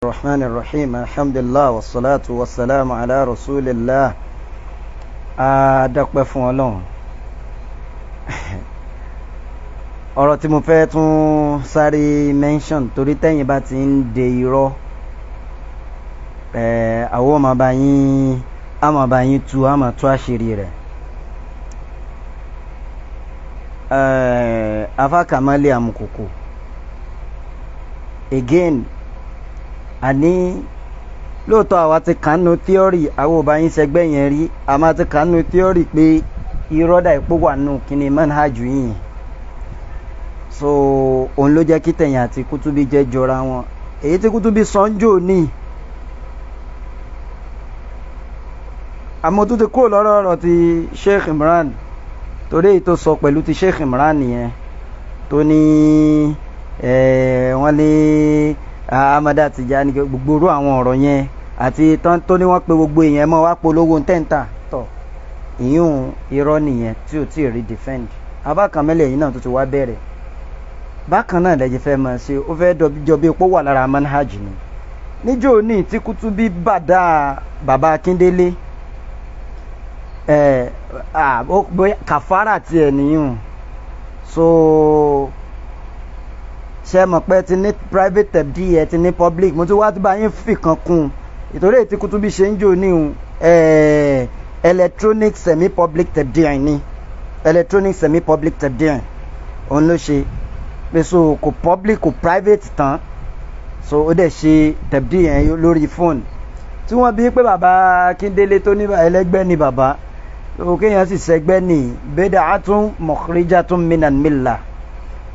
الرحمن الرحيم الحمد لله والصلاة والسلام على رسول الله adọ́pẹ́ fún ọlọ́run ọ̀rọ̀ tí mo fẹ́ tún sáré mention torí tẹ́yìn bá ti ń de irọ́ àwọn ọmọ bá yín àmọ́ bá yín tú àmọ́ tú àṣírí rẹ̀ afákàmálì àmùkòkò again àní lóòótọ́ àwa ti kànú theory àwọn ò bá yín ṣẹgbẹ́ yẹn rí. Àmọ́ ti kànú theory pé irọ́dà ìpó wà nù kíni manhajù yìí. So òun ló jẹ́ kí tẹ̀yìn àti kútúbí jẹ́ jọra wọn. Èyí tí kútúbí sanjó ní. Àmọ́ tó ti kó lọ́rọ̀ ọ̀rọ̀ ti Sheikh Imran torí èyí tó sọ pẹ̀lú ti Sheikh Imran nìyẹn tó ní wọ́n lé amada Tijani gbogbo orú àwọn ọ̀rọ̀ yẹn àti tán tó ní wọ́n pe gbogbo èèyàn mọ́ wá polówó tẹ́ǹtà tọ̀ ìyún irọ́ nìyẹn tí ò tí ì rí defend. Abákanmẹ́lẹ̀ yìí náà tó ti wá bẹ̀rẹ̀. Bákan náà lẹ́jẹ̀ fẹ́ máa ṣe ó fẹ́ jọ bí epo wà lára manhaj ni. Níjó ní tí Kutubi bàdá bàbá Akíndélé kàfárà tiẹ̀ nìyún. So ṣe mọ̀ pé ti ní private tẹ̀bdí ẹ̀ ti ní public? Mo ti wá tí bá yín fìkan kún. Ìtòrí ètí Kutubi ṣe ń jò níhun electronic semi public tẹ̀bdí ẹ̀ ní electronic semi public tẹ̀bdí ẹ̀ òun ló ṣe. Pé so kò public kò private tán. So ó dẹ̀ ṣe tẹ̀bdí ẹ̀ lórí fóònù tí wọ́n bí pé bàbá Akíndélé tó ní ẹlẹ́gbẹ́ ni bàbá. Kéèyàn sì ṣẹgbẹ́ ní bẹ́dà átún mukhrijatun minan millah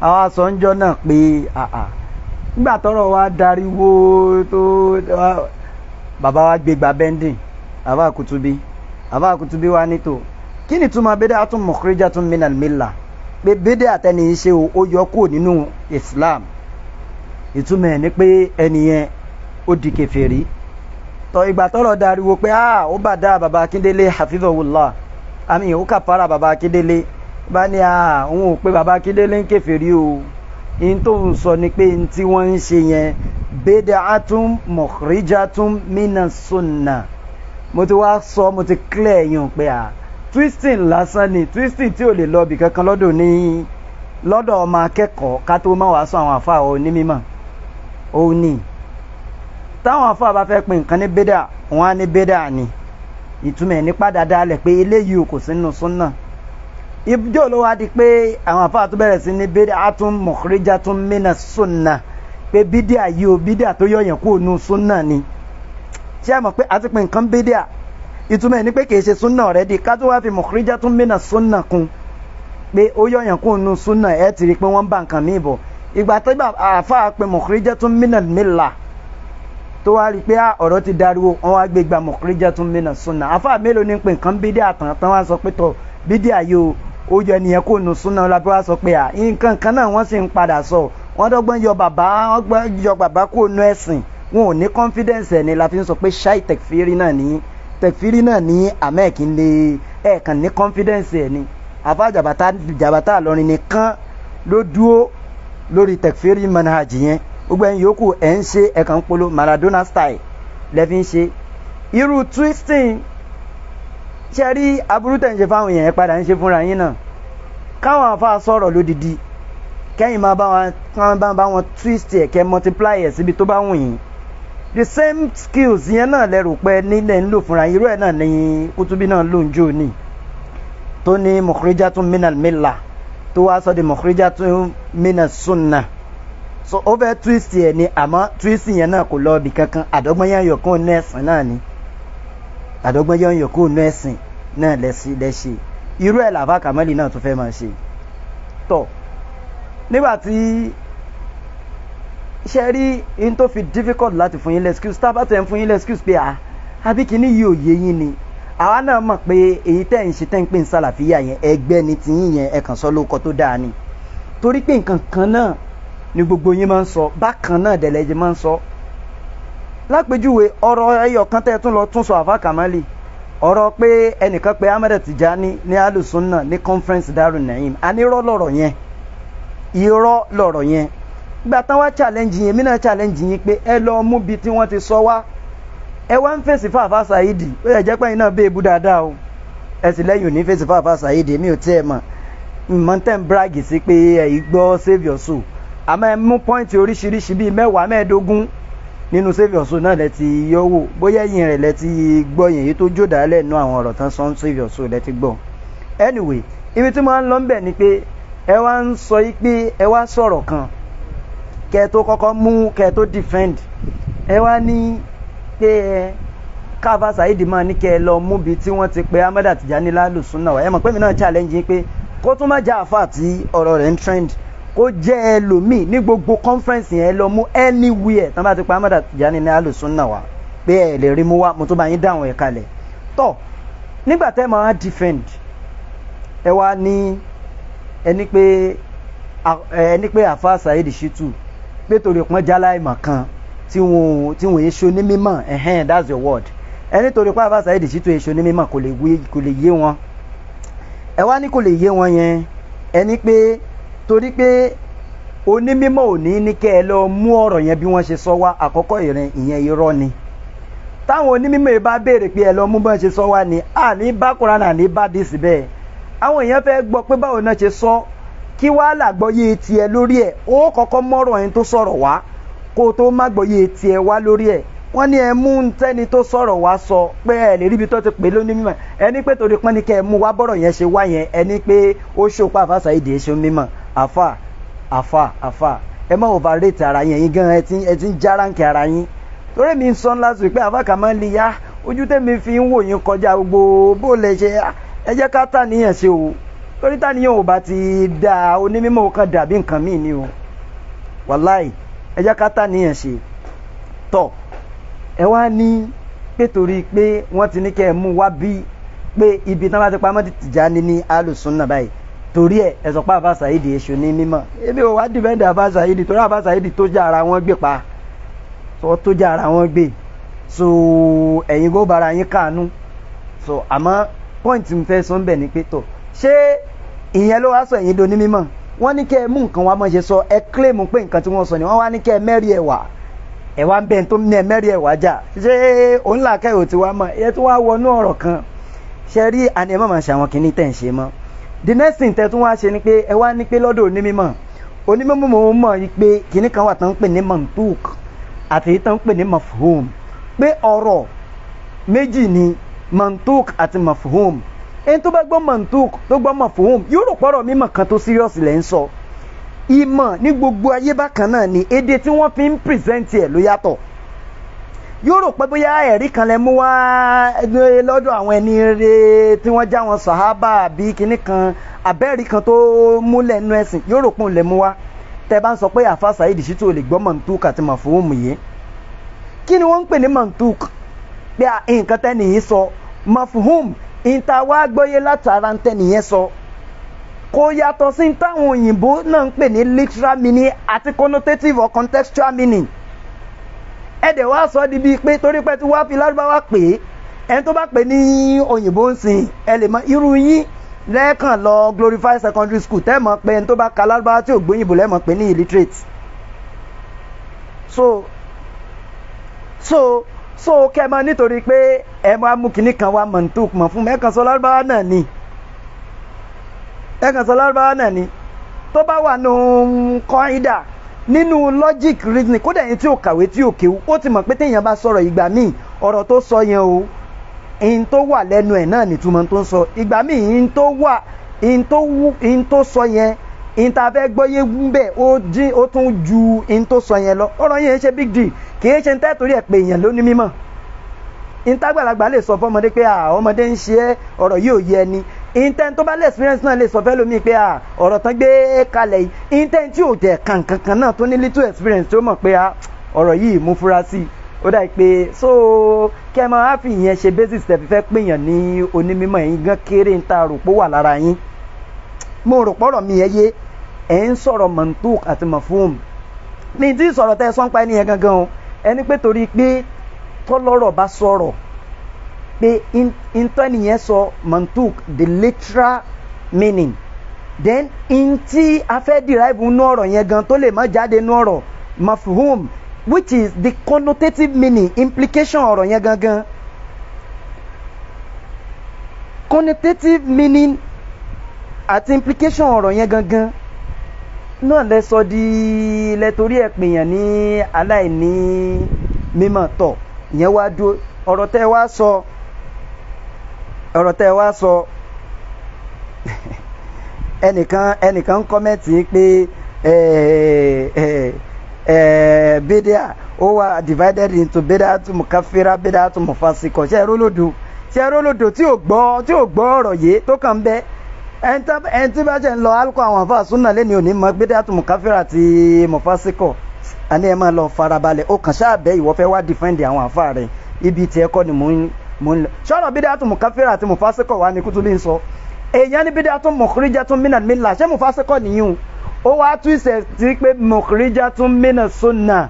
àwọn asọ̀njọ́ náà pé àà nígbà tọ́rọ̀ wa dariwo tó bàbá wa gbégbá bending bàbá Kutubi bàbá Kutubi wa nítò kí ni túmọ̀ bẹ́dẹ̀ àtún mukhrijatun minal millah? Pé bẹ́dẹ̀ àtẹni ṣe ó yọ kúrò nínú Islam. Ìtumọ̀ ẹ̀ ni pé ẹni yẹn ó di kèfèrí. Tọ́ ìgbà tọ́rọ̀ dariwo pé ah ó bà dá bàbá Akíndélé hafizahullah àmì ó kàfàrà bàbá Akíndélé bá ní à òun ò pé bàbá Akíndélé ń kèfèrí o. In tó ń sọ ni pé tí wọ́n ń ṣe yẹn bid'atun mukhrijatun minas sunnah. Mo ti wá sọ mo ti clear yàn pé à twisting lásán ni twisting tí ò lè lọ bì kankan lọ́dọ̀ ní lọ́dọ̀ ọmọ akẹ́kọ̀ọ́ ká tó má wàá sọ àwọn àfa ò ní mímọ̀. Ó ní táwọn àfa bá fẹ́ pè nǹkan ní bídà wọn á ní bídà ni. Ìtumọ̀ ẹ̀ nípa dáadáa pé eléyìí kò sínú súnnà ibjọ́ ló wá di pé àwọn àfáà tó bẹ̀rẹ̀ sí ní bídíà atún mukhrijatun minas sunna pé bídíà yìí o bídíà tó yọ̀yàn kúrò nù sunna ni. Ṣé ẹ mọ̀ pé àti pé nǹkan bídíà? Ìtumọ̀ ẹ̀ ní pé kìí ṣe sunna already. Ká tó wá fi mukhrijatun minas sunna kún pé ó yọ̀yàn kúrò nù sunna ẹ̀ ti rí pé wọ́n bá nǹkan míì bọ̀. Ìgbà tó bá àfáà pé mukhrijatun minal millah tó wá rí pé ọ̀rọ̀ ti dariwo wọn wá gbé gba mukhrijatun minas sunna. Àfáà mélòó ní pé nǹkan bídíà tán tán wá sọ pé tọ bídíà yìí o ó yọ ẹnìyẹn kó nu súná lábẹ́ wá sọ pé à nǹkan kan náà wọ́n sì ń padà sọ. Wọ́n dọ́gbọ́n yọ bàbá wọ́n yọ bàbá kó nu ẹ̀sìn. Wọn ò ní confidence ẹ̀ ni la fi ń sọ pé ṣáì tẹ̀fírí náà ní tẹ̀fírí náà ní amẹ́ẹ̀kì ń lè ẹ̀ẹ̀kan ní confidence ẹ̀ ni. Àfa jàbátà jàbátà lọrin nìkan ló dúró lórí tẹ̀fírí manhaj yẹn. Gbogbo ẹ̀yin yòókù ẹ̀ ń ṣe ẹ̀kan polo Maradona style lẹ́fi ń ṣe. Irú twisting ṣe rí aburú tẹ̀ ń ṣe fáwọn èèyàn padà ń ṣe fúnra yín náà. Káwọn afá sọ̀rọ̀ lódìdí kẹ́yìn máa bá wọn bá wọn twist ẹ̀ kẹ́ multiply ẹ̀ síbi tó bá wù yín. The same skills yẹn náà lẹ́rù pé nílẹ̀ ń lò fúnra irú ẹ̀ náà ní Kutubi náà ló ń jò ní tó ní mukhrijatun minal millah tó wá sọ di mukhrijatun minas sunnah. So ó fẹ́ twist ẹ̀ ní àmọ́ twist yẹn náà kò lọ ibì kankan àdọ́gbọ́n yẹn yọ̀kún nẹ́ẹ̀sìn náà ni. Àdọ́gbọ́n yẹn yọ̀kún nẹ́ẹ̀sìn náà lẹ́sí irú ẹ̀ làbá kàmẹ́lì náà tún fẹ́ máa ṣe. Tọ̀ nígbà tí ṣe rí in tó fi difficult láti fún yín lẹ́skús tá a bá tẹ̀ ń fún yín lẹ́skús pé à àbí kìíní yìí ò yé yín ni? Àwa náà mọ̀ pé èyí tẹ̀ ń ṣe tẹ̀ ń pè ń sàlàfíà yẹn ẹgbẹ́ ni tiyín yẹn ẹ kàn sọ lóko tó dáa ni. Torí pé nǹkan kan náà ni gbogbo yín máa ń sọ bákan náà dẹ̀lẹ́jì máa ń sọ. Lápèjúwe ọ̀rọ̀ ẹyọ kan tẹ́ tún lọ tún sọ kàmálì ọ̀rọ̀ pé ẹnìkan pé Ahmed Tijani ní alùsùnà ní conference Darul Naim. Anirọ́ lọ̀rọ̀ yẹn. Irọ́ lọ̀rọ̀ yẹn. Gbà tán wá challenge yín èmi náà challenge yín pé ẹ lọ mú bi tí wọ́n ti sọ wá. Ẹ wá ń fèsì fàáfà ṣàyídì ó yẹ jẹ́ pé yín bẹ́ẹ̀ bú dáadáa o. Ẹ sì lẹ́yìn òní fèsì fàáfà ṣàyídì èmi ò tiẹ̀ mọ̀. Ń bragi sí pé ẹ̀yìn gbọ́ save your soul. Àmọ́ ẹ mú pọ́ìntì oríṣiríṣi bíi mẹ́wàá mẹ́ẹ̀ẹ́dógún nínú save your soul náà lẹ ti yọ wò. Bóyá ẹ̀yìn rẹ̀ lẹ ti gbọ́ yẹn èyí tó jó dálẹ̀ nú àwọn ọ̀rọ̀ tán sọ́n save your soul lẹ ti gbọ́. Anyway ibi tí wọ́n ń lọ bẹ̀ ni pé ẹ wá ń sọ yí pé ẹ wá sọ̀rọ̀ kan kẹ tó kọ́kọ́ mú kẹ tó defend. Ẹ wá ní pé ẹ káfa saheed máa ní kẹ ẹ lọ mú bi tí wọ́n ti pe ahmed atijani lálùsùn náà ẹ mọ̀ pé mi náà challenge yín pé kó tún má já àfa tí ọ̀rọ̀ rẹ̀ ń trend kó jẹ́ ẹlòmíì ní gbogbo conference yẹn lọ mú anywhere. Wọ́n bá ti pa ahmed atijani ní lálùsùn náà wá pé ẹ lè rí mú wá mo tún bá yín dáhùn ẹ̀ kalẹ̀. Tọ́ nígbà tẹ́ máa defend ẹ wá ní ẹni pé ẹni pé àfa saheed shitu pé torí pọ́n jálá ìmọ̀ kan tí wọn tí wọn èso ní mímọ̀ ẹ̀hẹ́n that's your word. Ẹni torí pé àfa saheed shitu èso ní mímọ̀ kò lè yé wọn. Ẹ wá ní kò lè yé wọn yẹn ẹni pé torí pé onímọ̀ ò ní ní kẹ́ ẹ lọ mú ọ̀rọ̀ yẹn bí wọ́n ṣe sọ wá. Àkọ́kọ́ ìrìn ìyẹn irọ́ ni. Táwọn onímọ̀ yìí bá béèrè pé ẹ lọ mú bọ́n ṣe sọ wá ni àní bá kúránà ní bá dé síbẹ̀ àwọn èèyàn fẹ́ gbọ́ pé báwo náà ṣe sọ kí wàá làgbọ́yé tiẹ̀ lórí ẹ̀. Ó kọ́kọ́ mọ́rọ̀ ẹni tó sọ̀rọ̀ wá kó o tó má gbọ́yé tiẹ̀ wá lórí ẹ̀. Wọ́n ní ẹ mú tẹ́ni tó sọ̀rọ̀ wá sọ pé ẹ lè ríbi tó ti pè lónìí mímọ̀ ẹni pé torí pọ́n ní kẹ́ ẹ mú wá bọ́rọ̀ yẹn ṣe wá yẹn ẹni pé ó ṣòpá àfàṣà ìdè ṣe mímọ̀ àfà àfà àfà. Ẹ má overrate ara yín gan ẹ ti ń já ránkì ara yín. Torí mi ń sọ sùn pé àfà kà máa ń li ya ojú tèmi fi ń wò yín kọjá gbogbo bó lè ṣe ẹ jẹ́ ká tà níyàn ṣe o. Torí táníyàn ò bá ti da onímọ̀ kan dàbí nǹkan míì ni o. Wàláì ẹ jẹ́ ká táníyàn ṣe. Tọ̀ ẹ wá ní pé torí pé wọ́n ti ní kẹ́ ẹ mú wá bí pé ibi tí bá ti pamọ́ ti tìjà ní ní alùsùnà báyìí torí ẹ ẹ sọ pé àbá sàyídì èso ní mímọ́. Ebi ò wá dìbẹ́ndì àbá sàyídì torí àbá sàyídì tó já ara wọn gbé pa. Tó tó já ara wọn gbé. So ẹ̀yin gbó bara yín káànú so àmọ́ pọ́ìntì mi fẹ́ sọ ń bẹ̀ ni pé tọ̀ ṣé ìyẹn ló wá sọ ẹ̀yin do ní mímọ́? Wọ́n ní kẹ́ ẹ mú nǹkan wá mọ́ ṣe sọ ẹ kílèmù pé nǹkan tí wọ́n sọ ni. Wọ́n wá ní kẹ́ ẹ mẹ́rí ẹ̀ wá ẹ̀ wá ń bẹ́ẹ̀ tó ní ẹ mẹ́rí ẹ̀ wá jà. Ṣé òun là kẹ́ ò ti mọ̀? Ẹ tún wá wọnú ọ̀rọ̀ kan. Ṣe rí àní ẹ má máa ṣe àwọn kìíní tẹ̀ ń ṣe mọ́ the next thing tẹ́ tún wá ṣe ni pé ẹ wá ní pé lọ́dọ̀ onímọ̀. Onímọ̀ mo mọ̀ yí pé kìíní kan wà tán ń pè ní mantuk àti èyí tán ń pè ní mafhum. Pé ọ̀rọ̀ méjì ni mantuk àti mafhum. Ẹni tó bá gbọ́ mantuk tó gbọ́ mafhum yóò rò pọ̀rọ̀ mímọ̀ kan tó serious lẹ́ ń sọ. Ìmọ̀ ní gbogbo ayé bákan náà ni èdè tí wọ́n fi ń present ẹ̀ ló yàtọ̀ yóò rò pé bóyá ẹ̀rí kan lẹ mú wá lọ́dọ̀ àwọn ẹni rere tí wọ́n já wọn sàhábà bí kinní kan abẹ́rí kan tó múlẹ̀ nú ẹ̀sìn yóò rò pé òun lẹ mú wá. Tẹ bá ń sọ pé àfa Saheed Shittu lè gbọ́ mantuk àti mafhum yìí. Kí ni wọ́n ń pè ní mantuk pé nǹkan tẹ́nìyí sọ. Mafhum ìta wá gbọ́yé látara ń tẹ́nìyẹn sọ. Kò yàtọ̀ sí táwọn òyìnbó náà ń pè ní literal meaning àti connotative or contextual meaning ẹ̀dẹ̀ wá sọ di bíi pé torí pé tí wàá fi lárúbáwá pè é ẹni tó bá pè ní òyìnbó ń sìn ẹ lè mọ irú yín lẹ́ẹ̀kan lọ glorify secondary school. Tẹ́ mọ̀ pé ẹni tó bá ka lárúbáwá tí ò gbóyìnbó lẹ́mọ̀ pé ní illiterate. So so so kẹmọ nítorí pé ẹ máa mú kinní kan wá mọ̀ntúk mọ̀ fún mẹ́kan sọ lárúbáwá náà ni. Ẹ̀kan sọ lárúbáwá náà ni. Tó bá wà nù kọ́ńdà nínú logic reasoning kódà yẹn tí ò kàwé tí ò kéwú ó ti mọ̀ pé téèyàn bá sọ̀rọ̀ ìgbà míì ọ̀rọ̀ tó sọ yẹn o in tó wà lẹ́nu ẹ̀ náà nìtumọ̀ tó ń sọ. Ìgbà míì in tó wà in tó sọ yẹn in tá a fẹ́ gbọ́yé ń bẹ̀ ó tún ju in tó sọ yẹn lọ. Ọ̀rọ̀ yẹn ṣe big deal. Kì í ṣe ń tẹ́tòrí ẹ̀ pé ẹni intent tó bá lè experience náà lè sọ fẹ́ lómi pé ọ̀rọ̀ tán gbé kalẹ̀ yìí. Intent tí ò jẹ́ kankankan náà tó ní little experience tó mọ̀ pé ọ̀rọ̀ yìí mú fura sí. I ó dà pé so kí ẹ máa fi ìyẹn ṣe basis tẹ̀ fi fẹ́ péyàn ní onímọ̀ yín gan kéré ń ta rò pé wà lára yín. Mo rò pọ̀rọ̀ mi ẹ yé. Ẹ̀ ń sọ̀rọ̀ mantuk àti mafhum. Ní tí sọ̀rọ̀ tẹ́ sọ́npa ẹni yẹn gangan o. Ẹni pé torí pé tọ́lọ́rọ̀ bá sọ̀rọ̀ pé intẹ́nìyẹn sọ mantuk the literal meaning. Then in tí a fẹ́ derive nú ọ̀rọ̀ yẹn gan tó lè má jáde nú ọ̀rọ̀ mafhum which is the connotative meaning implication ọ̀rọ̀ yẹn gangan connotative meaning àti implication ọ̀rọ̀ yẹn gangan náà lẹ sọ di lẹ torí ẹ pèèyàn ní aláìní mímọ̀ tọ̀. Ìyẹn wá dúró. Ọ̀rọ̀ tẹ́ wá sọ ọ̀rọ̀ tẹ́ wá sọ ẹnìkan ẹnìkan kọ́mẹ́ǹtì pé bídíà ó wà divided into bídíà tó mukafira bídíà tó mufasikọ ṣe é rólódò ṣe é rólódò tí ò gbọ́ tí ò gbọ́ ọ̀rọ̀ yìí tó kàn ń bẹ́? Ẹni tí bá ṣe ń lọ alukọ àwọn àfa súnà lẹ́ni òní mọ tó mukafira àti mufasikọ àní ẹ máa lọ farabalẹ̀. Ó kàn ṣáà bẹ́ ìwọ fẹ́ wá defend àwọn àfa rẹ̀. Ibi tí ẹ kọ́ ni mò ń mò ń lọ. Ṣọ́rọ̀ tó àti mufasikọ wà ní kútúlé ń sọ? Èèyàn ní bídíà tó mọ̀kúríjà tó mìnà mílà. Ṣé mufasikọ nìyún ó wá tú ìṣẹ̀ tí pé mọ̀kúríjà tó mìnà sunna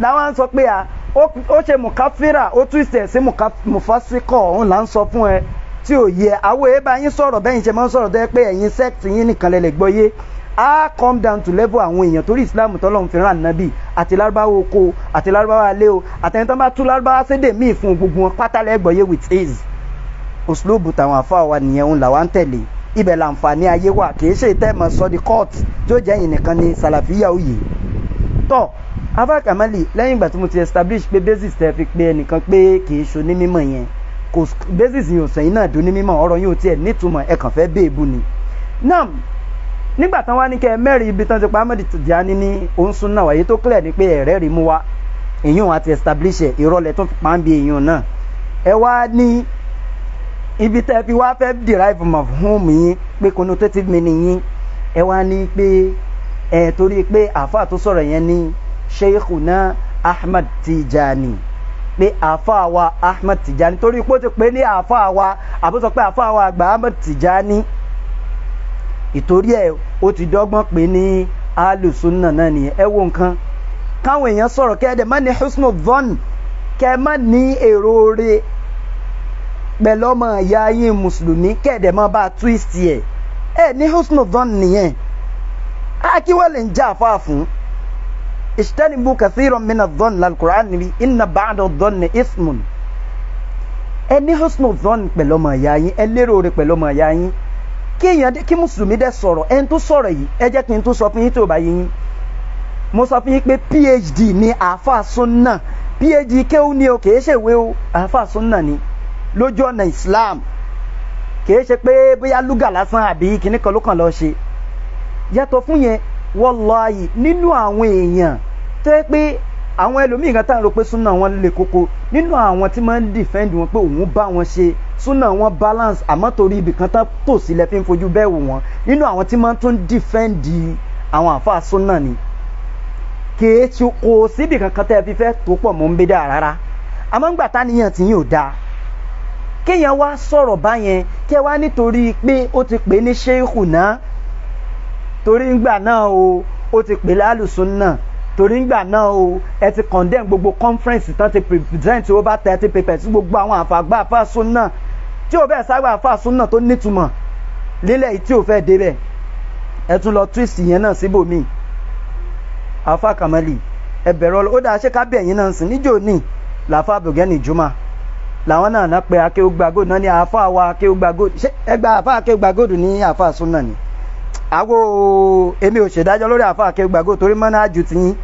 làwọn sọ pé à ó ṣe mukafira ó tú ìṣẹ̀ sí mufasikọ òun là ń sọ fún ẹ. Tí ò yẹ àwọn èèbá yín sọ̀rọ̀ bẹ́yìn ṣe máa ń sọ̀rọ̀ dẹ́ pé ẹ̀yin sect yín nìkan lẹ á come down to level àwọn èèyàn torí islam tọ́lọ́run fi ràn nábì àti lárúbáwá oko àti lárúbáwá alẹ́ o àtẹni tó bá tú lárúbáwá sédè míì fún gbogbo wọn pátá lẹ́gbọ̀ yé with ease. Òṣùlùbù tàwọn àfa wa nìyẹn òun làwa ń tẹ̀lé. Ibẹ̀ làǹfààní ayé wà kìí ṣe ìtẹ́mọ̀ sọ di court tí ó jẹ́ yìí nìkan ni sàlàfíà òye tọ́ afa kamali lẹ́yìn ìgbà tí mo ti establish pé basis tẹ́ fi pé ẹnìkan pé kìí ṣo ní mímọ̀ yẹn kò basis yìí ò sẹ́yìn náà dún ní mímọ̀ ọ̀rọ̀ yìí ò tiẹ̀ nítumọ̀ ẹ kàn fẹ́ béèbù ni. Nam nígbà tán wá ní kẹ́ mẹ́rin ibi tán ti pa Ahmed Tijani ní ounsun náà wáyé tó clear ni pé ẹ̀rẹ́ rí mú wa èyàn àti establish ẹ̀ ìrọ̀lẹ́ tó pa ń bi èyàn náà. Ẹ wá ní ibi tẹ́ fi wá fẹ́ derive mafhum yín pé connotative meaning yín. Ẹ wá ní pé ẹ torí pé àáfàá tó sọ̀rọ̀ yẹn ní Sheikhuna Ahmed Tijani. Pé àáfàá wa Ahmed Tijani torí pé ó ti pé ní àáfàá wa àbúsọ pé àáfàá wa àgbà Ahmed Tijani ìtorí ẹ̀ ó ti dọ́gbọ́n pé ní alùsùnà náà nìyẹn ẹ wo nǹkan. Káwọn èèyàn sọ̀rọ̀ kẹ́ ẹ dẹ̀ má ní husnu von kẹ́ ẹ má ní èrò rẹ̀ pẹ̀lú ọmọ ìyá yín mùsùlùmí kẹ́ ẹ dẹ̀ má bá twist ẹ̀. Ẹ ní husnu von nìyẹn. Akíwọ́ lè ń jà fáà fún. Ìṣtẹ́nibú kathiran mina von lalkur'an níbi inna ba'da von ismun. Ẹ ní husnu von pẹ̀lú ọmọ ìyá yín. Ẹ lérò rẹ̀ pẹ̀lú ọmọ ìyá yín kí èèyàn kí mùsùlùmí dẹ̀ sọ̀rọ̀. Ẹni tó sọ̀rọ̀ yìí ẹ jẹ́ kí n tó sọ fún yín tí ò bá yín. Mo sọ fún yín pé phd ní àáfàá sunna phd kéwù ni o kìí ṣe ìwé o. Àáfàá sunna ni. Lójú ọ̀nà islam. Kìí ṣe pé bóyá lúgà lásán àbí kíní kan ló kàn lọ ṣe. Yàtọ̀ fún yẹn wallahi nínú àwọn èèyàn tẹ́ pé àwọn ẹlòmíì kan tá à ń ro pé súnà wọn lè koko nínú àwọn tí máa ń defend wọn pé òun bá wọn ṣe súnà wọn balance àmọ́ torí ibì kan tán tò sílẹ̀ fi ń fojú bẹ́ẹ̀ wò wọ́n. Nínú àwọn tí máa ń tún defend àwọn àfa súnà ni. Kìí tí kò síbì kankan tẹ́ ẹ fi fẹ́ tó pọ̀ mọ́ ń dáa rárá. Àmọ́ ń gbà táníyàn tí yóò dáa. Kéèyàn wá sọ̀rọ̀ báyẹn kí ẹ wá nítorí pé ó ti pè ní ṣéhù náà torí ńgbà náà o ó ti pè lálùsùn náà torí ńgbà náà o ẹ ti condemn gbogbo conference tán ti present over thirty papers gbogbo àwọn àfàgbà àfàsùn náà tí ò bẹ́ẹ̀ sábà àfàsùn náà tó nítumọ̀ lílẹ̀ yìí tí ò fẹ́ débẹ̀ ẹ tún lọ twist yẹn náà síbòmíì àfa kàmálì ẹ bẹ̀rẹ̀ ọlọ́ ó dáa ṣé ká bẹ̀yìn náà sìn níjó ní làáfà bùgẹ́nì jùmọ̀ làwọn náà ná pé akéwògbà gòdù náà ní àáfà wa akéwògbà gòdù ṣé ẹgbà àáfà akéwògbà gòdù ní àáfà sùn náà ni àwo èmi ò ṣèdájọ́ lórí àáfà akéwògbà gòdù torí mọ́nà àjù tiyín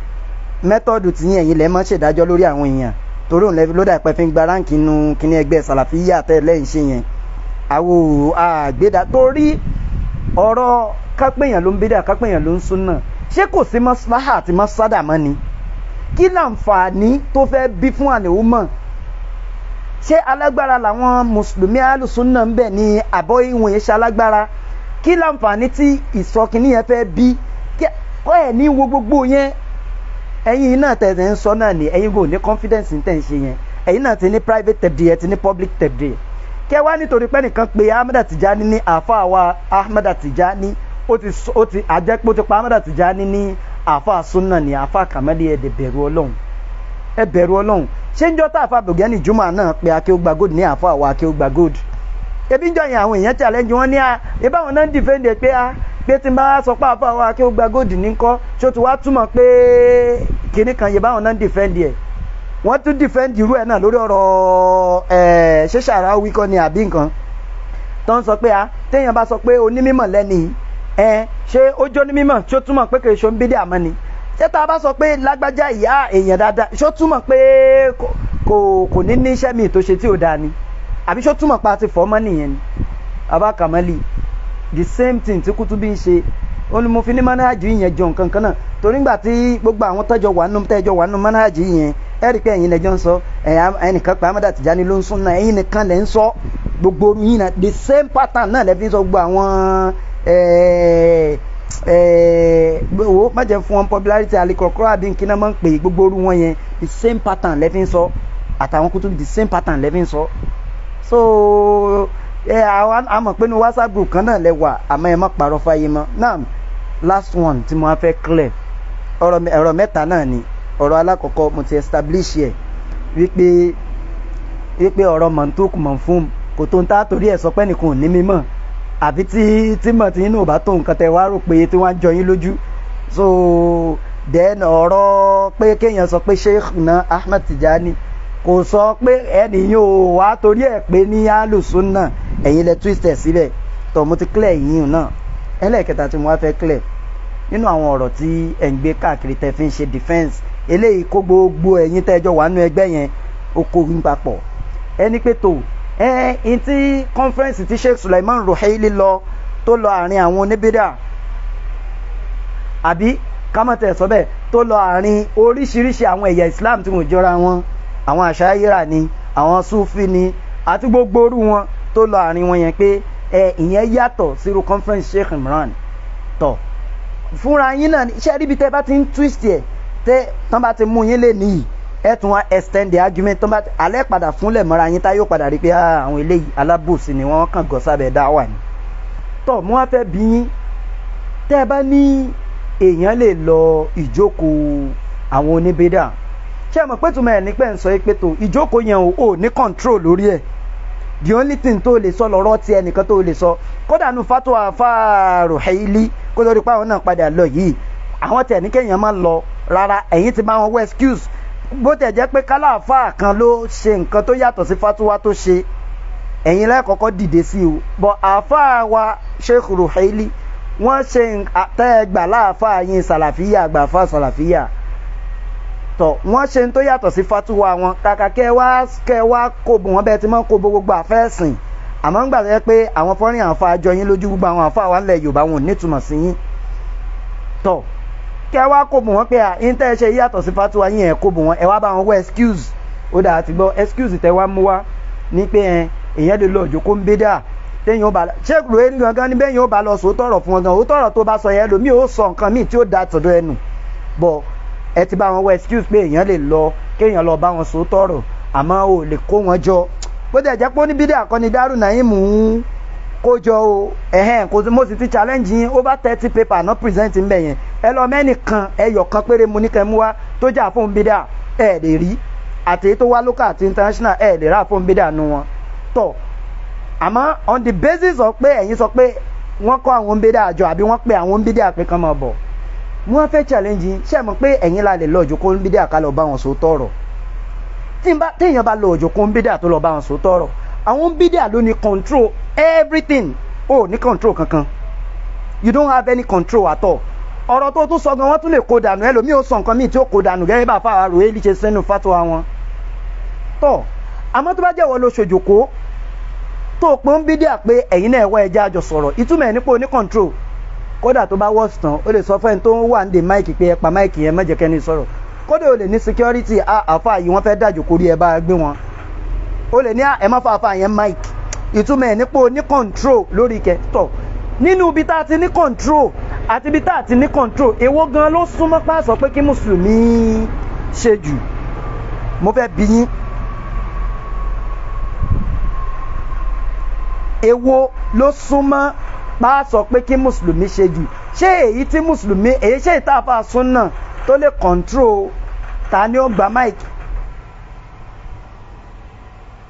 mẹ́tọ́ọ̀dù tiyín ẹ̀yin lẹ́ mọ́ ṣèdájọ́ lórí àwọn èèyàn. Torí òun lẹ́fi lódà ìpẹ́ fi ń gba ráǹkì inú kíní ẹgbẹ́ sàlàfíyà tẹ́ lẹ́yìn ṣe yẹn. Àwo àgbéda torí ọ̀rọ̀ kápẹ́yàn ló ń bédà kápẹ́yàn ló ń sún náà ṣé kò sí mọ́sálásá àti mọ́sádà mọ́ ni? Kí láǹfààní tó fẹ́ bí fún àlèwò mọ̀? Ṣé alágbára làwọn mùsùlùmí alùsùnà ń bẹ̀ ní àbọ̀ ìwọ̀n ṣe alágbára kí láǹfààní tí ìsọkìní yẹn fẹ́ bí? Kọ́ ẹ̀ ní wo gbogbo yẹn? Ẹ̀yin náà tẹ̀sẹ̀ ń sọ náà ni ẹ̀yin kò ní confidence ní tẹ̀ ń ṣe yẹn. Ẹ̀yin náà ti ní private tẹ̀bdì ẹ̀ ti ní public tẹ̀bdì kẹ́ wá nítorí pé nìkan pé Ahmada Tijani ní àfa wa Ahmada Tijani ó ti ó ti àjẹpọ̀ ti pa Ahmada Tijani ní àfa sunna ní àfa kàmẹ́lì ẹ̀ dẹ̀ bẹ̀rù ọlọ́run. Ẹ bẹ̀rù ọlọ́run. Ṣé ń jọ́ tá àfa bògẹ́nì jùmọ̀ náà pé akéwògbà gold ní àfa wa akéwògbà gold ebi ń jọ yẹn àwọn èèyàn challenge wọn ní à ìbáwọn náà ń defend ẹ pé à pé tí n bá sọ pé àfa wa kí ó gba gold ní kọ́ ṣó ti wá túmọ̀ pé kinní kan yìí báwọn náà ń defend ẹ? Wọ́n tún defend irú ẹ̀ náà lórí ọ̀rọ̀ ẹ̀ ṣé ṣàrà wíkọ́ ni àbí nǹkan? Tó ń sọ pé à téèyàn bá sọ pé onímọ̀ lẹ́nìí ẹ ṣé ó jó ní mímọ̀ tí ó túmọ̀ pé kì í ṣe ń bídí àmọ́ ni? Ṣé tá a bá sọ pé lágbájá ìyá èèyàn dáadáa ṣó túmọ̀ pé kò kò ní ní iṣẹ́ míì tó ṣe tí ò dáa ni àbí ṣó túmọ̀ pa ti fọ́ mọ́ nìyẹn ni? Abá kàmálì the same thing tí kútúbí ń ṣe. Ó ní mo fi ní mánájì yẹn jọ nǹkan kan náà. Torí ngbà tí gbogbo àwọn tọ́jọ wà nù tẹ́jọ wà nù mánájì yẹn ẹ rí i pé ẹ̀yin lẹ́jọ́ ń sọ ẹnìkan pa amada tìjáni ló ń sún náà ẹ̀yin nìkan lẹ́ ń sọ. Gbogbo yìí náà the same pattern náà lẹ́ fi ń sọ gbogbo àwọn wo má jẹ́ fún wọn popularity alikọ̀kọ́ àbí nkíná máa ń pè gbogbo orun wọn yẹn the same pattern lẹ́ fi ń sọ. Àtàwọn kútùbí the same pattern lẹ́ fi ń sọ so ẹ àwọn àmọ̀ pé ní whatsapp group kan náà lẹ wà àmọ́ ẹ má parọ́ fáyé mọ́. Now last one tí mo á fẹ́ clear. Ọ̀rọ̀ mẹ́ta náà ni. Ọ̀rọ̀ alákọ̀ọ́kọ́ mo ti establish ẹ̀ wípé wípé ọ̀rọ̀ mọ̀ntúkù mọ̀fún kò tó ń tá torí ẹ̀ sọ pé nìkan ò ní mímọ̀ àbí tí tí mọ̀ tí inú ò bá tó nǹkan tẹ wá rò pé tí wọ́n á jọ yín lójú. So then ọ̀rọ̀ pé kéèyàn sọ pé sheikh na ahmed tijani kò sọ pé ẹnìyàn ò wá torí ẹ̀ pé ní alùsùn náà ẹ̀yin lẹ twist ẹ̀ síbẹ̀. Tó mo ti clear yìí náà. Ẹlẹ́ẹ̀kẹta tí mo wá fẹ́ clear. Nínú àwọn ọ̀rọ̀ tí ẹ̀ ń gbé káàkiri tẹ́ fi ń ṣe defence eléyìí kó gbogbo ẹ̀yin tẹ́jọ́ wà nínú ẹgbẹ́ yẹn ó kó yín papọ̀. Ẹni pé tó ẹ ẹ tí conference tí sheikh suleiman ruhaili lọ tó lọ àárín àwọn oníbídà àbí kámọ́tẹ̀ sọ bẹ́ẹ̀ tó lọ àárín oríṣiríṣi àwọn ẹ̀yà islam tí mo jọra wọn àwọn àṣàyíra ni àwọn sufi ni àti gbogbo orú wọn tó lọ àárín wọn yẹn pé ẹ ìyẹn yàtọ̀ sírú conference sheikh imran tọ̀ fúnra yín náà iṣẹ́ ríbi tẹ́ bá ti ń twist ẹ̀ tẹ́ tán bá ti mú yín lé nìyí ẹ tún wá extend the argument tán bá ti alẹ́ padà fúnlẹ̀ mọ́ra yín tá yóò padà rí pé àwọn eléyìí alábòsí ni wọ́n kàn gọ́ sábẹ́ dá wà ní. tọ́ mo wá fẹ́ bí yín tẹ́ bá ní èèyàn lè lọ ìjókòó àwọn oníbédà ṣé ẹ mọ̀ pé tùmọ̀ ẹ̀ ní pẹ́ ń sọ pé tó ìjókòó yẹn ò ní control lórí ẹ̀. The only thing tó lè sọ lọ́rọ́ tí ẹnìkan tó lè sọ. Kódà nu fatwa fáàrò haili kó lórí pé àwọn náà padà lọ yìí. Àwọn tẹ̀ ní kéèyàn máa lọ rárá ẹ̀yìn ti bá wọn wọ excuse. Bó tẹ̀ jẹ́ pé kálàfà kan ló ṣe nǹkan tó yàtọ̀ sí fatuwa tó ṣe ẹ̀yin lẹ́kọ̀ọ́kọ́ dìde sí o. Bọ̀ àáfàá wa sheikh ruhaili wọ́n ṣe àtẹ́gbà láàfáà yín sàlàfíà àgbàfà sàlàfíà tọ̀ wọ́n ṣe ń tó yàtọ̀ sí fatuwa wọn. Kàkà kẹ́ wá kẹ́ wá kóbo wọn bẹ́ẹ̀ tí wọ́n kóbo gbogbo àfẹ́sìn. Àmọ́ ń gbà sẹ́ pé àwọn fọ́nrín àǹfà jọ yín lójú gbogbo àwọn àǹfà wa ńlẹ̀ yorùbá wọn ò nítumọ̀ sí yín. Tọ̀ kẹ́ wá kóbo wọn pé à ń tẹ́ ṣe yàtọ̀ sí fatuwa yín ẹ̀ kóbo wọn ẹ̀ wá bá wọn wọ excuse. Ó dà àti gbọ́ excuse tẹ́ wá mú wá ní pé ẹ èèyàn lè lọ òjò kó ń bé dà téèyàn ó bá ṣé kúrò ẹni gangan ní bẹ́ẹ̀ ó bá lọ sọ tọrọ fún wọn gan ó tọrọ tó bá sọ yẹn lómi ó sọ nǹkan míì tí ó da tọ̀dọ̀ ẹnu. Bọ̀ ẹ ti bá wọn wọ excuse pé èèyàn lè lọ kéèyàn lọ bá wọn sọ tọrọ àmọ́ ò lè kó wọn jọ. Bó dẹ̀ jẹ́ pé oníbídé àkọ́ni dárú mú un kó jọ o. Ẹ̀hẹ́n kò sí mo sì ti challenge yín over thirty paper náà present ń bẹ̀ yẹn. Ẹ lọ mẹ́nìkan ẹyọ kan péré mo ní kẹ́ mú wá tó jà fún bídà ẹ̀ lè rí. Àti tó wá local àti international ẹ̀ lè rà fún bídà nu wọn. Tọ̀ àmọ́ on the basis of pé ẹ̀yin sọ pé wọ́n kọ́ àwọn bídà àjọ àbí wọ́n pe àwọn bídà pé kán máa bọ̀ wọ́n fẹ́ challenge yín. Ẹ mọ̀ pé ẹ̀yin la lè lọ òjòkó bídà ká lọ bá wọn sọ tọ̀rọ̀? Téèyàn bá lọ òjòkó bídà tó lọ bá wọn sọ tọ̀rọ̀ àwọn bídà ló ní control everything. Ó ní control kankan. You don't have any control at all. Ọ̀rọ̀ tó tún sọ gan wọ́n tún lè kó dànù. Ẹlòmíì ó sọ nǹkan míì tí ó kó dànù gẹ́gẹ́ bá fáwọn àrò èlì ṣe sẹ́nu fatuwa wọn. Tọ́ àmọ́ tó bá jẹ́ wọ́n lọ ṣòjòkó tó pọ́n bídíà pé ẹ̀yin náà wá ẹja àjọ sọ̀rọ̀. Ìtumọ̀ ẹ̀ nípò ní control kódà tó bá wọ́ọ̀sì tán ó lè sọ fẹ́ni tó wà ní de máìkì pé ẹ pa máìkì yẹn mẹ́jẹ kẹ́ni sọ̀rọ̀. Kódà ó lè ní security àfa yìí wọ́n fẹ́ dájò kórí ẹ bá gbé wọn. Ó lè ní ẹ má fa àfa yẹn máìkì ìtumọ̀ ẹ̀ nípò ní control lórí kẹtọ̀ nínú ibi tá a ti ní control àti ibi tá a ti ní control èwo gan ló súnmọ́ pàṣọ pé kí mùsùlùmí ṣe jù? Mo fẹ́ bí yín. Èwo ló súnmọ́ bá sọ pé kí mùsùlùmí ṣe jù. Ṣé èyí tí mùsùlùmí èyí ṣe ìtàfà súnà tó lè control ta ni ó gba mic?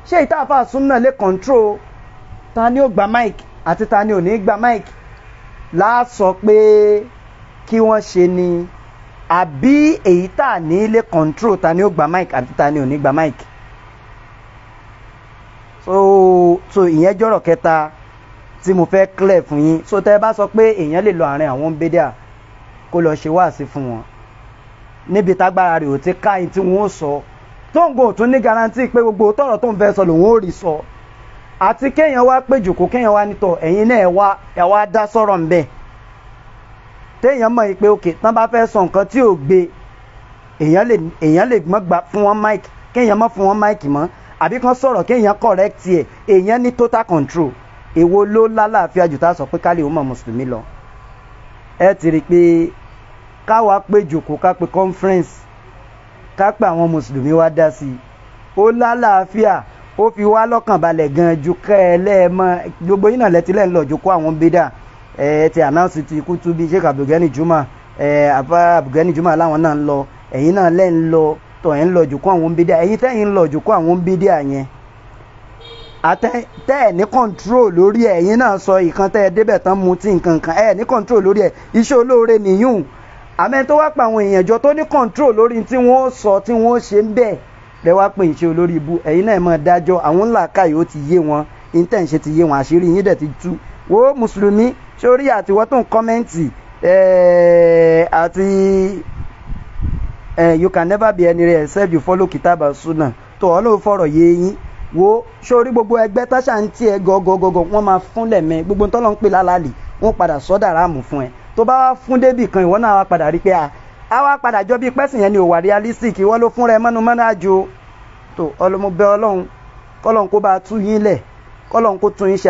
Ṣé ìtàfà súnà lè control ta ni ó gba mike àti ta ni ò ní gba mike láàsọ pé kí wọ́n ṣe ni àbí èyí tà ní ilé control ta ni ó gba mike àti ta ni ò ní gba mike so so ìyẹn jọ̀rọ̀ kẹta tí mo fẹ́ clear fún yín. So tẹ́ ẹ bá sọ pé èèyàn lè lọ àárín àwọn bídíà kó lọ ṣe wáàsí fún wọn. Níbi tágbára rẹ̀ ò ti ká yín tí wọ́n ó sọ. Tó ń gbọ́ tún ní garanti pé gbogbo tọ̀rọ̀ tó ń fẹ́ sọ lòun ó rí sọ. Àti kéèyàn wá pé jòkó kéèyàn wá nítọ̀ ẹ̀yin náà ẹ̀ wá ẹ̀ wá dá sọ̀rọ̀ ń bẹ̀ téèyàn mọ̀ pé òkè tán bá fẹ́ sọ nǹkan tí ò gbé èèyàn lè èèyàn lè mọ́ gbà fún wọn mic kéèyàn mọ́ fún wọn mic mọ́. Àbí kan sọ̀rọ̀ kéèyàn correct ẹ̀ èèyàn ní total control èwo ló lálàáfíà jù tá a sọ pé ká lè ó mọ̀ mùsùlùmí lọ? Ẹ ti rí i pé káwa pé jòkó ká pé conference ká pé àwọn mùsùlùmí wá dá sí i. Ó lálàáfíà ó fi wá lọ́kàn balẹ̀ gan ju kẹ́ ẹ lẹ́ẹ̀mọ́ gbogbo yín náà lẹ́tí ń lọ jòkó àwọn bídà. Ẹ ti announce ti kútú bíi sheikh abdulgani juma ẹ afa abdulgani juma láwọn náà ń lọ. Ẹ̀yin náà ń lọ tọ̀ ẹ̀ ń lọ jòkó àwọn bídà. Ẹ̀yin tẹ́yìn ń lọ jòkó àwọn bídà yẹn àtẹ tẹ́ ẹ̀ ní control lórí ẹ̀ ẹ̀yin náà sọ ìkan tẹ́ ẹ débẹ̀ tán mutí nǹkan kan. Ẹ̀ ní control lórí ẹ̀. Iṣẹ́ olóore nìyún. Àmẹ́ tó wá pa àwọn èèyàn jọ tó ní control lórí tí wọ́n sọ tí wọ́n ṣe ń bẹ̀ lẹ wá pé ìṣe olórí ibu ẹ̀yin náà máa dájọ́. Àwọn ńlá káyọ̀ ó ti yé wọn. Intan ṣe ti yé wọn. Àṣírí yín dẹ̀ ti tú. Wo mùsùlùmí sórí àtiwọ́ tó ń kọ́mẹ́ǹtì àti you can never be any rẹ̀ except you follow kitaba sunna tó ọ ló fọ̀rọ̀ yé yín wo sórí gbogbo ẹgbẹ́ táṣà ń tiẹ̀ gọ́gọ́gọ́gọ́ wọ́n máa fúnlẹ̀ mẹ́. Gbogbo tọ́lọ́ ń pè lálàlì wọ́n padà sọ́dà ráàmù fún ẹ. Tó bá wá fún débì kan ìwọ náà wá padà rí pé a wá padà jọ bí pẹ́sìn yẹn ni ò wà realistic. Ìwọ ló fúnra ẹ mọ́nu mọ́nà àjò tó ọlọ́mọbẹ ọlọ́run kọ́lọ́run kó bá tú yín lẹ̀ kọ́lọ́run kó tún yín ṣe